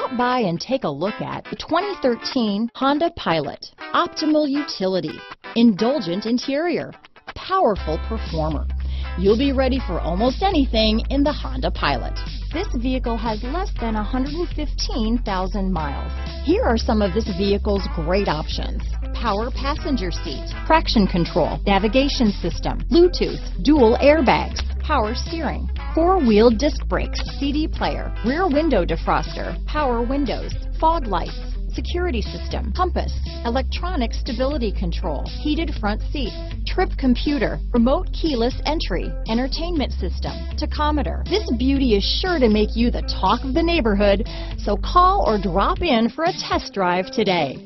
Stop by and take a look at the 2013 Honda Pilot. Optimal utility, indulgent interior, powerful performer. You'll be ready for almost anything in the Honda Pilot. This vehicle has less than 115,000 miles. Here are some of this vehicle's great options. Power passenger seat, traction control, navigation system, Bluetooth, dual airbags, power steering, four-wheel disc brakes, CD player, rear window defroster, power windows, fog lights, security system, compass, electronic stability control, heated front seats, trip computer, remote keyless entry, entertainment system, tachometer. This beauty is sure to make you the talk of the neighborhood, so call or drop in for a test drive today.